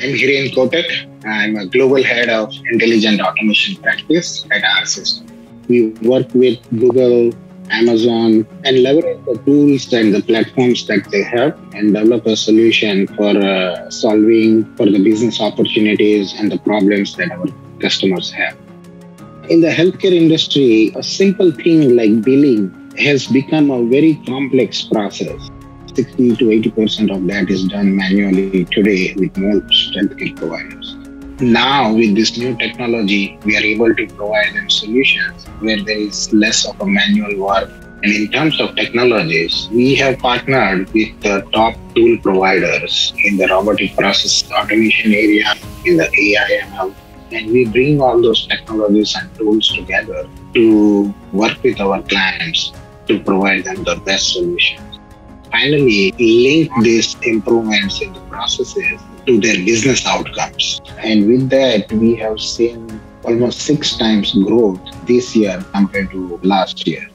I'm Hiren Kotak. I'm a global head of intelligent automation practice at R System. We work with Google, Amazon, and leverage the tools and the platforms that they have and develop a solution for uh, solving for the business opportunities and the problems that our customers have. In the healthcare industry, a simple thing like billing has become a very complex process. 60 to 80% of that is done manually today with most healthcare providers. Now, with this new technology, we are able to provide them solutions where there is less of a manual work. And in terms of technologies, we have partnered with the top tool providers in the robotic process automation area, in the AI ML, and we bring all those technologies and tools together to work with our clients to provide them the best solutions. Finally, link these improvements in the processes to their business outcomes. And with that, we have seen almost six times growth this year compared to last year.